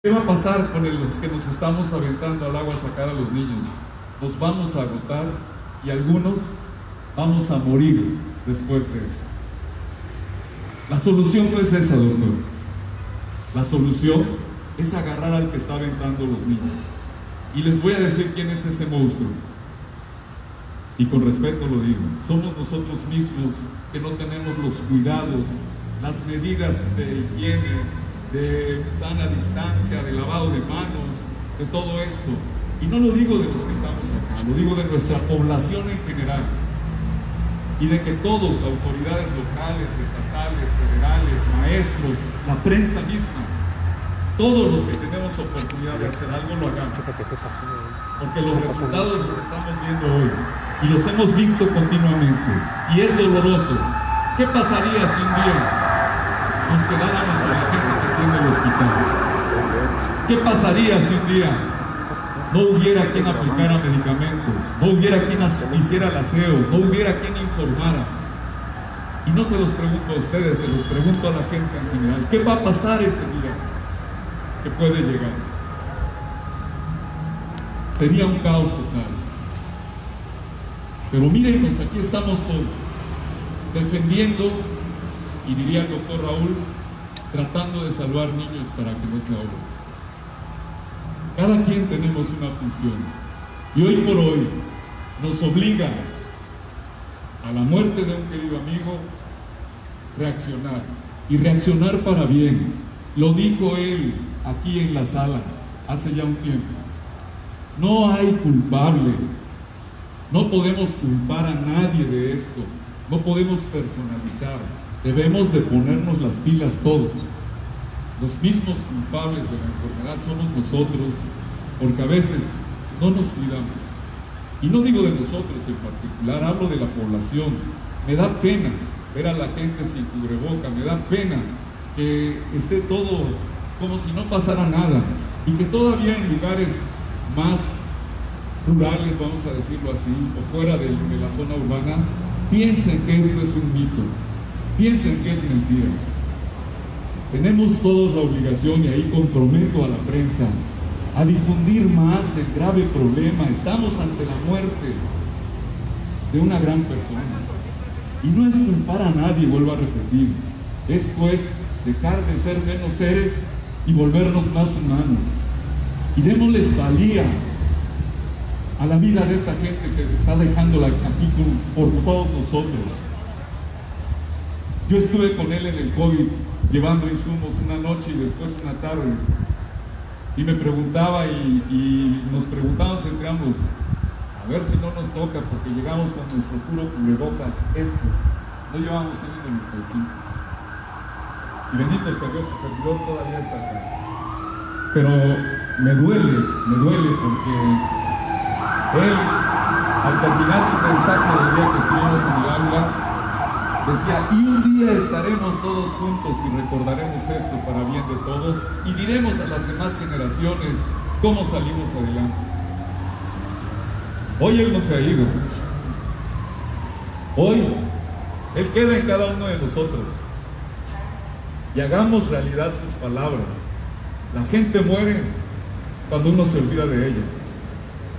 ¿Qué va a pasar con los que nos estamos aventando al agua a sacar a los niños? Nos vamos a agotar y algunos vamos a morir después de eso. La solución no es esa, doctor. La solución es agarrar al que está aventando los niños. Y les voy a decir quién es ese monstruo. Y con respeto lo digo, somos nosotros mismos que no tenemos los cuidados, las medidas de higiene, de sana distancia, de lavado de manos, de todo esto. Y no lo digo de los que estamos acá, lo digo de nuestra población en general. Y de que todos, autoridades locales, estatales, federales, maestros, la prensa misma, todos los que tenemos oportunidad de hacer algo lo hagamos. Porque los resultados los estamos viendo hoy y los hemos visto continuamente. Y es doloroso. ¿Qué pasaría si un día nos quedáramos a la gente tiene el hospital? ¿Qué pasaría si un día no hubiera quien aplicara medicamentos, no hubiera quien hiciera el aseo, no hubiera quien informara? Y no se los pregunto a ustedes, se los pregunto a la gente en general. ¿Qué va a pasar ese día? que puede llegar. Sería un caos total. Pero mírenos, aquí estamos todos, defendiendo, y diría el doctor Raúl, tratando de salvar niños para que no se ahoguen. Cada quien tenemos una función. Y hoy por hoy nos obliga a la muerte de un querido amigo reaccionar. Y reaccionar para bien. Lo dijo él aquí en la sala hace ya un tiempo. No hay culpable. No podemos culpar a nadie de esto. No podemos personalizar. Debemos de ponernos las pilas todos. Los mismos culpables de la enfermedad somos nosotros, porque a veces no nos cuidamos. Y no digo de nosotros en particular, hablo de la población. Me da pena ver a la gente sin cubreboca, me da pena que esté todo como si no pasara nada y que todavía en lugares más rurales, vamos a decirlo así, o fuera de, la zona urbana, piensen que esto es un mito, piensen que es mentira. Tenemos todos la obligación, y ahí comprometo a la prensa, a difundir más el grave problema. Estamos ante la muerte de una gran persona. Y no es culpar a nadie, vuelvo a repetir. Esto es dejar de ser menos seres y volvernos más humanos. Y démosles valía a la vida de esta gente que está dejándola aquí por todos nosotros. Yo estuve con él en el COVID llevando insumos una noche y después una tarde. Y me preguntaba y, nos preguntábamos entre ambos, a ver si no nos toca, porque llegamos con nuestro puro cubreboca, esto. No llevamos años de 95. Y bendito sea Dios, su servidor todavía está acá. Pero me duele, me duele porque él, al terminar su mensaje del día que estuvimos en el aula, decía, y un día estaremos todos juntos y recordaremos esto para bien de todos y diremos a las demás generaciones cómo salimos adelante. Hoy Él no se ha ido. Hoy Él queda en cada uno de nosotros y hagamos realidad sus palabras. La gente muere cuando uno se olvida de ella.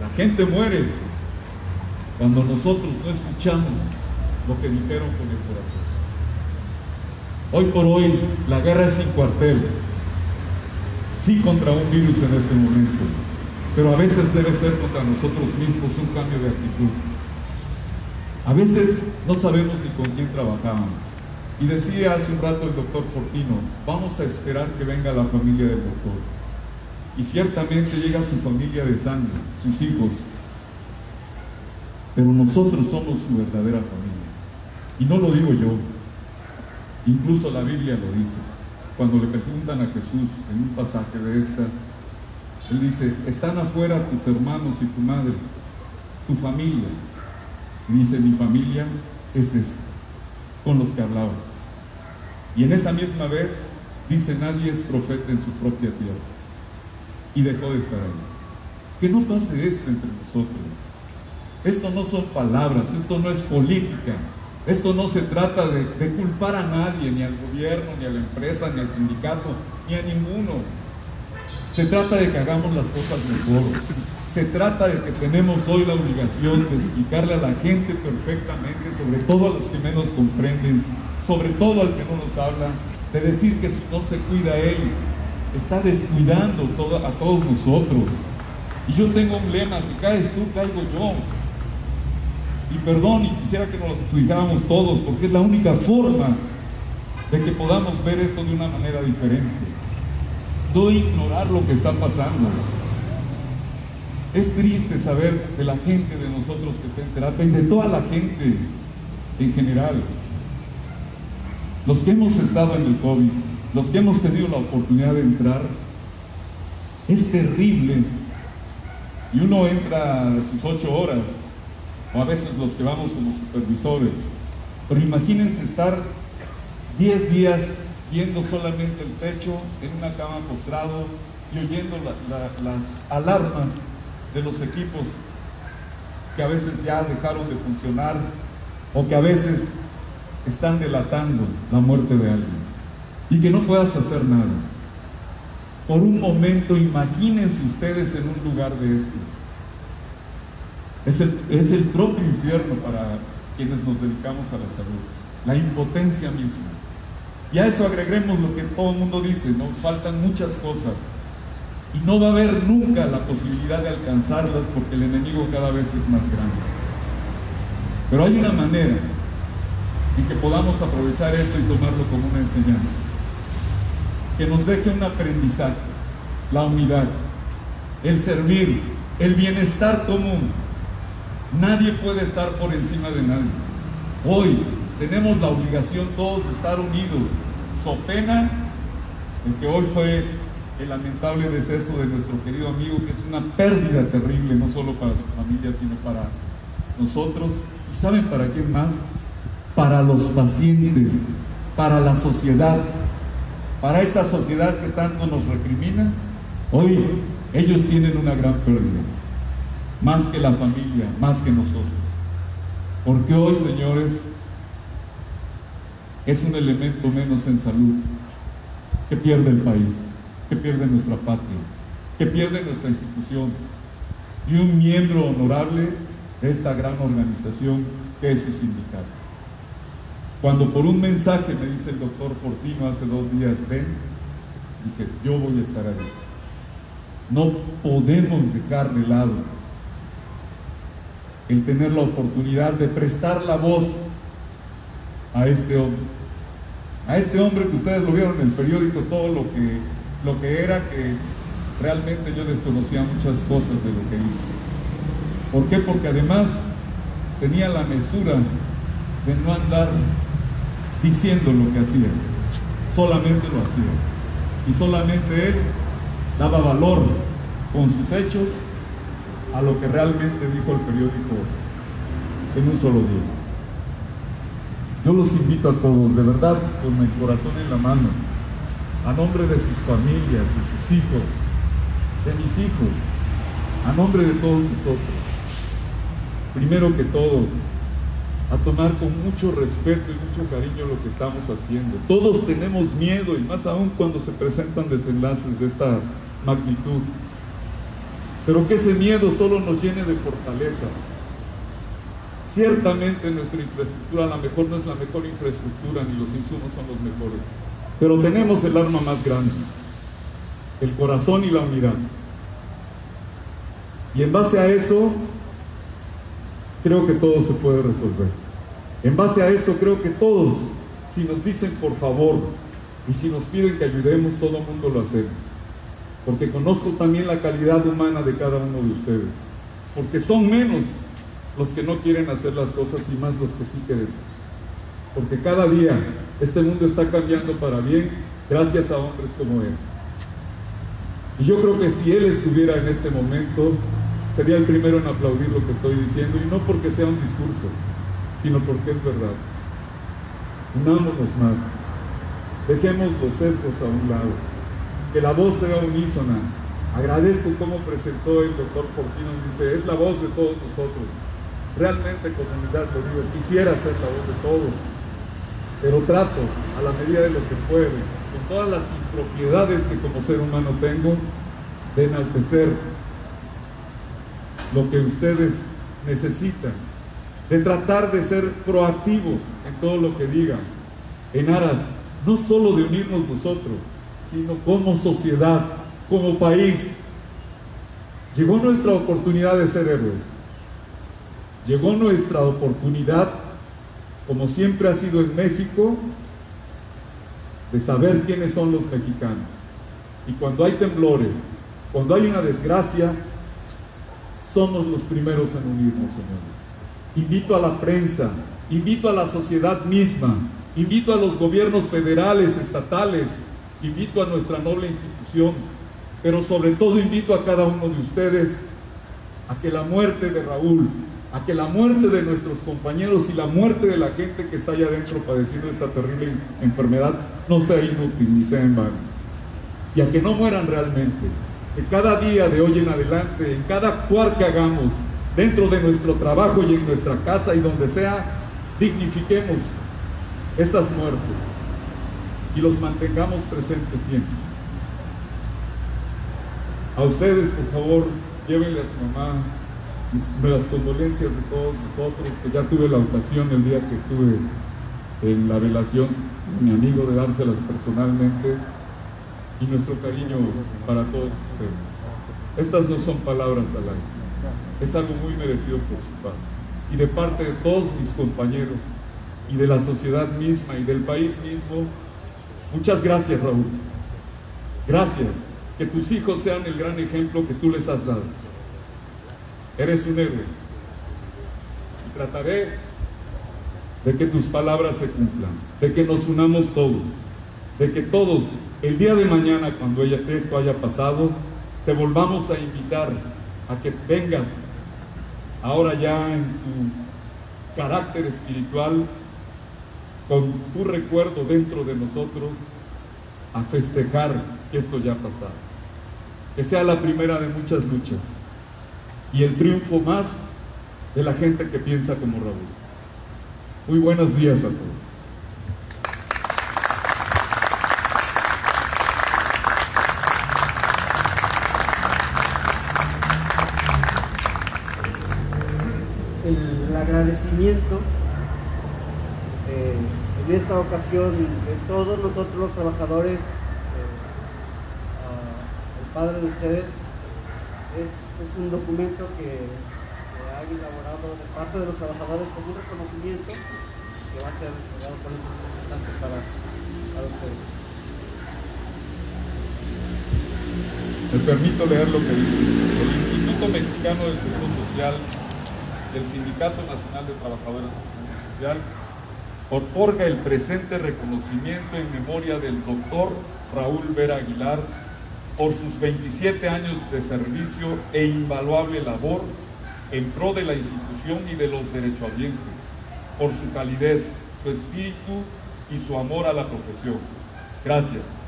La gente muere cuando nosotros no escuchamos lo que dijeron con el corazón. Hoy por hoy la guerra es sin cuartel, sí contra un virus en este momento, pero a veces debe ser contra nosotros mismos un cambio de actitud. A veces no sabemos ni con quién trabajamos. Y decía hace un rato el doctor Fortino, vamos a esperar que venga la familia del doctor. Y ciertamente llega su familia de sangre, sus hijos. Pero nosotros somos su verdadera familia. Y no lo digo yo. Incluso la Biblia lo dice. Cuando le preguntan a Jesús en un pasaje de esta, él dice, están afuera tus hermanos y tu madre, tu familia. Y dice, mi familia es esta, con los que hablaba. Y en esa misma vez dice, nadie es profeta en su propia tierra. Y dejó de estar ahí. Que no pase esto entre nosotros. Esto no son palabras, esto no es política. Esto no se trata de, culpar a nadie, ni al gobierno, ni a la empresa, ni al sindicato, ni a ninguno. Se trata de que hagamos las cosas mejor. Se trata de que tenemos hoy la obligación de explicarle a la gente perfectamente, sobre todo a los que menos comprenden, sobre todo al que no nos habla, de decir que si no se cuida él, está descuidando a todos nosotros. Y yo tengo un lema, si caes tú, caigo yo. Y perdón, y quisiera que nos lo explicáramos todos, porque es la única forma de que podamos ver esto de una manera diferente no ignorar lo que está pasando. Es triste saber de la gente de nosotros que está en terapia y de toda la gente en general. Los que hemos estado en el COVID, los que hemos tenido la oportunidad de entrar, es terrible. Y uno entra a sus ocho horas, o a veces los que vamos como supervisores. Pero imagínense estar diez días viendo solamente el techo en una cama postrado y oyendo las alarmas de los equipos que a veces ya dejaron de funcionar o que a veces están delatando la muerte de alguien y que no puedas hacer nada. Por un momento imagínense ustedes en un lugar de este. Es el, propio infierno para quienes nos dedicamos a la salud, la impotencia misma. Y a eso agreguemos lo que todo el mundo dice, nos faltan muchas cosas. Y no va a haber nunca la posibilidad de alcanzarlas porque el enemigo cada vez es más grande. Pero hay una manera en que podamos aprovechar esto y tomarlo como una enseñanza. Que nos deje un aprendizaje, la unidad, el servir, el bienestar común. Nadie puede estar por encima de nadie. Hoy tenemos la obligación todos de estar unidos, so pena el que hoy fue el lamentable deceso de nuestro querido amigo, que es una pérdida terrible, no solo para su familia, sino para nosotros. ¿Y saben para quién más? Para los pacientes, para la sociedad, para esa sociedad que tanto nos recrimina. Hoy ellos tienen una gran pérdida, más que la familia, más que nosotros. Porque hoy, señores, es un elemento menos en salud que pierde el país, que pierde nuestra patria, que pierde nuestra institución y un miembro honorable de esta gran organización que es su sindicato. Cuando por un mensaje me dice el doctor Fortino hace dos días, ven, dije, yo voy a estar ahí. No podemos dejar de lado el tener la oportunidad de prestar la voz a este hombre. A este hombre que ustedes lo vieron en el periódico, todo lo que, lo que era, que realmente yo desconocía muchas cosas de lo que hizo. ¿Por qué? Porque además tenía la mesura de no andar diciendo lo que hacía, solamente lo hacía. Y solamente él daba valor con sus hechos a lo que realmente dijo el periódico en un solo día. Yo los invito a todos, de verdad, con el corazón en la mano, a nombre de sus familias, de sus hijos, de mis hijos, a nombre de todos nosotros, primero que todo, a tomar con mucho respeto y mucho cariño lo que estamos haciendo. Todos tenemos miedo y más aún cuando se presentan desenlaces de esta magnitud. Pero que ese miedo solo nos llene de fortaleza, Ciertamente nuestra infraestructura a lo mejor no es la mejor infraestructura ni los insumos son los mejores, pero tenemos el arma más grande, el corazón y la unidad. Y en base a eso, creo que todo se puede resolver. En base a eso, creo que todos, si nos dicen por favor y si nos piden que ayudemos, todo el mundo lo hacemos. Porque conozco también la calidad humana de cada uno de ustedes. Porque son menos los que no quieren hacer las cosas y más los que sí queremos. Porque cada día este mundo está cambiando para bien gracias a hombres como él. Y yo creo que si él estuviera en este momento, sería el primero en aplaudir lo que estoy diciendo, y no porque sea un discurso, sino porque es verdad. Unámonos más. Dejemos los sesgos a un lado. Que la voz sea unísona. Agradezco cómo presentó el doctor Portino. Dice, es la voz de todos nosotros realmente lo digo, quisiera ser la voz de todos, pero trato a la medida de lo que puedo, con todas las impropiedades que como ser humano tengo, de enaltecer lo que ustedes necesitan, de tratar de ser proactivo en todo lo que digan, en aras no solo de unirnos nosotros, sino como sociedad, como país. Llegó nuestra oportunidad de ser héroes. Llegó nuestra oportunidad, como siempre ha sido en México, de saber quiénes son los mexicanos. Y cuando hay temblores, cuando hay una desgracia, somos los primeros en unirnos, señores. Invito a la prensa, invito a la sociedad misma, invito a los gobiernos federales, estatales, invito a nuestra noble institución, pero sobre todo invito a cada uno de ustedes a que la muerte de Raúl, a que la muerte de nuestros compañeros y la muerte de la gente que está allá adentro padeciendo esta terrible enfermedad no sea inútil ni sea en vano. Y a que no mueran realmente, que cada día de hoy en adelante, en cada actuar que hagamos, dentro de nuestro trabajo y en nuestra casa y donde sea, dignifiquemos esas muertes y los mantengamos presentes siempre. A ustedes, por favor, llévenle a su mamá las condolencias de todos nosotros, que ya tuve la ocasión el día que estuve en la velación, mi amigo, de dárselas personalmente y nuestro cariño para todos ustedes. Estas no son palabras al aire, es algo muy merecido por su parte. Y de parte de todos mis compañeros y de la sociedad misma y del país mismo, muchas gracias Raúl. Gracias. Que tus hijos sean el gran ejemplo que tú les has dado. Eres un héroe. Y trataré de que tus palabras se cumplan, de que nos unamos todos, de que todos el día de mañana, cuando esto haya pasado, te volvamos a invitar a que vengas ahora ya en tu carácter espiritual, con tu recuerdo dentro de nosotros, a festejar esto ya pasado. Que sea la primera de muchas luchas y el triunfo más de la gente que piensa como Raúl. Muy buenos días a todos. agradecimiento eh, en esta ocasión de todos nosotros los trabajadores, eh, el padre de ustedes, es, un documento que, ha elaborado de parte de los trabajadores como un reconocimiento que va a ser dado por este representante para, para ustedes. Me permito leer lo que dice. El Instituto Mexicano del Seguro Social del Sindicato Nacional de Trabajadores del Seguro Social otorga el presente reconocimiento en memoria del doctor Raúl Vera Aguilar por sus 27 años de servicio e invaluable labor en pro de la institución y de los derechohabientes, por su calidez, su espíritu y su amor a la profesión. Gracias.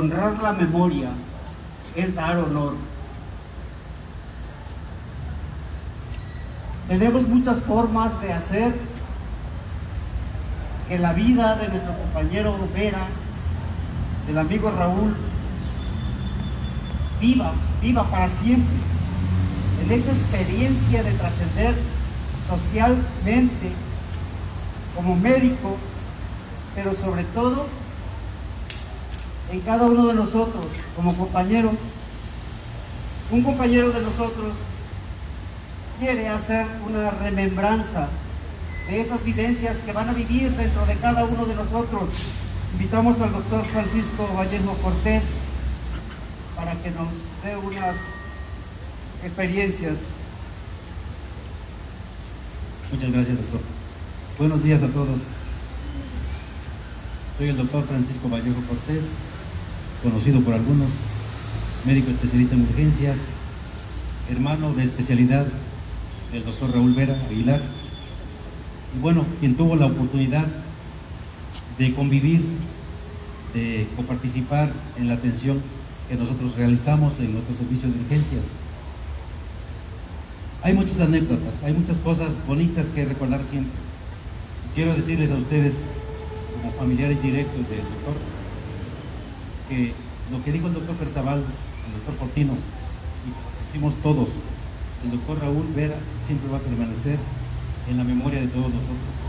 Honrar la memoria es dar honor. Tenemos muchas formas de hacer que la vida de nuestro compañero Vera, del amigo Raúl, viva, viva para siempre. En esa experiencia de trascender socialmente como médico, pero sobre todo en cada uno de nosotros como compañeros. Un compañero de nosotros quiere hacer una remembranza de esas vivencias que van a vivir dentro de cada uno de nosotros. Invitamos al doctor Francisco Vallejo Cortés para que nos dé unas experiencias. Muchas gracias, doctor. Buenos días a todos. Soy el doctor Francisco Vallejo Cortés, conocido por algunos, médico especialista en urgencias, hermano de especialidad del doctor Raúl Vera Aguilar, y bueno, quien tuvo la oportunidad de convivir, de coparticipar en la atención que nosotros realizamos en nuestro servicio de urgencias. Hay muchas anécdotas, hay muchas cosas bonitas que recordar siempre. Quiero decirles a ustedes, como familiares directos del doctor, que lo que dijo el doctor Perzabal, el doctor Fortino, y decimos todos, el doctor Raúl Vera siempre va a permanecer en la memoria de todos nosotros.